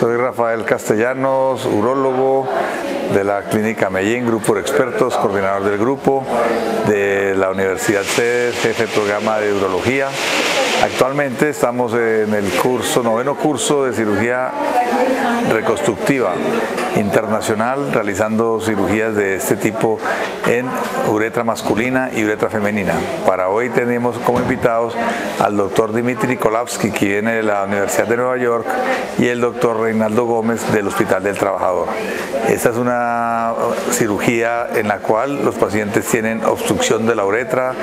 Soy Rafael Castellanos, urólogo de la Clínica Medellín, grupo de expertos, coordinador del grupo de la Universidad CEDES, jefe de programa de urología. Actualmente estamos en el curso, noveno curso de cirugía reconstructiva internacional, realizando cirugías de este tipo en uretra masculina y uretra femenina. Para hoy tenemos como invitados al doctor Dimitri Kolavsky, que viene de la Universidad de Nueva York, y el doctor Reinaldo Gómez del Hospital del Trabajador. Esta es una cirugía en la cual los pacientes tienen obstrucción de la uretra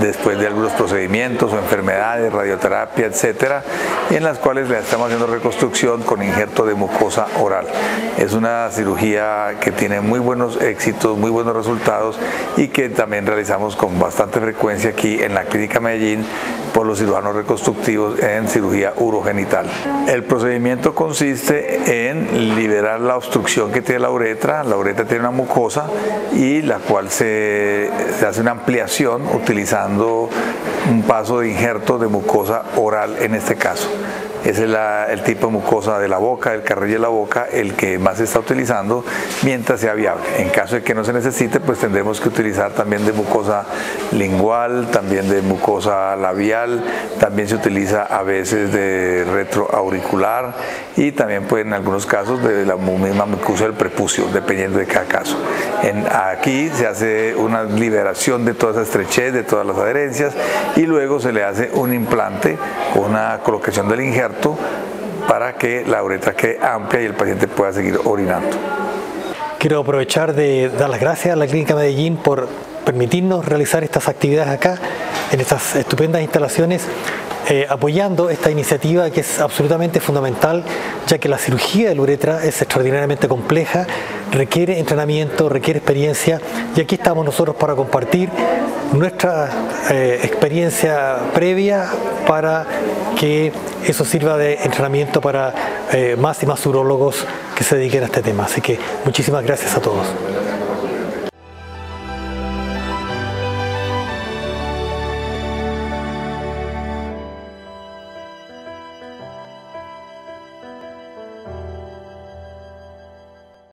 después de algunos procedimientos o enfermedades, radioterapia, etcétera, en las cuales le estamos haciendo reconstrucción con injerto de mucosa oral. Es una cirugía que tiene muy buenos éxitos, muy buenos resultados y que también realizamos con bastante frecuencia aquí en la Clínica Medellín por los cirujanos reconstructivos en cirugía urogenital. El procedimiento consiste en liberar la obstrucción que tiene la uretra. La uretra tiene una mucosa y la cual se, se hace una ampliación utilizando un paso de injerto de mucosa oral en este caso. Es el tipo de mucosa de la boca, el carrillo de la boca, el que más se está utilizando mientras sea viable. En caso de que no se necesite, pues tendremos que utilizar también de mucosa lingual, también de mucosa labial, también se utiliza a veces de retroauricular y también pues en algunos casos de la misma mucosa del prepucio, dependiendo de cada caso. En, aquí se hace una liberación de toda esa estrechez, de todas las adherencias y luego se le hace un implante, una colocación del injerto para que la uretra quede amplia y el paciente pueda seguir orinando. Quiero aprovechar de dar las gracias a la Clínica Medellín por permitirnos realizar estas actividades acá, en estas estupendas instalaciones, eh, apoyando esta iniciativa que es absolutamente fundamental, ya que la cirugía de la uretra es extraordinariamente compleja, requiere entrenamiento, requiere experiencia, y aquí estamos nosotros para compartir nuestra eh, experiencia previa para que eso sirva de entrenamiento para eh, más y más urólogos que se dediquen a este tema. Así que muchísimas gracias a todos.